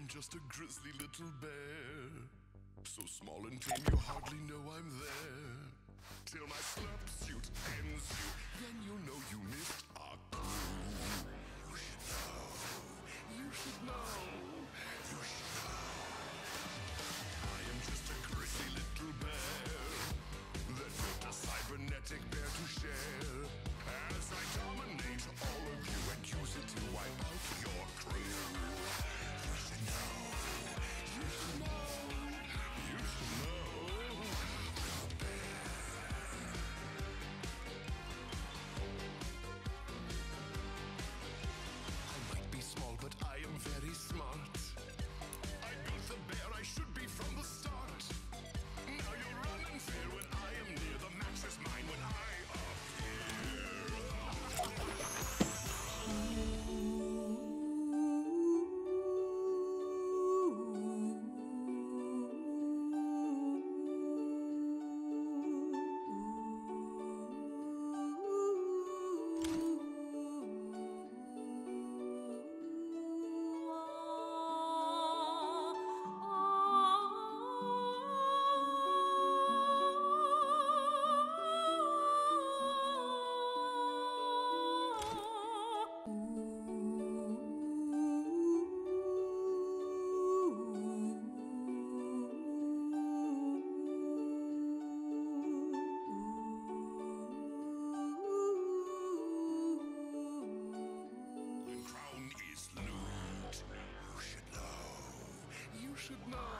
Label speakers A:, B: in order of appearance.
A: am just a grizzly little bear. So small and tame, you hardly know I'm there. Till my slurp suit ends you, then you know you missed our crew. You should know. You should know. You should know. I am just a grizzly little bear that built a cybernetic bear to share. should know.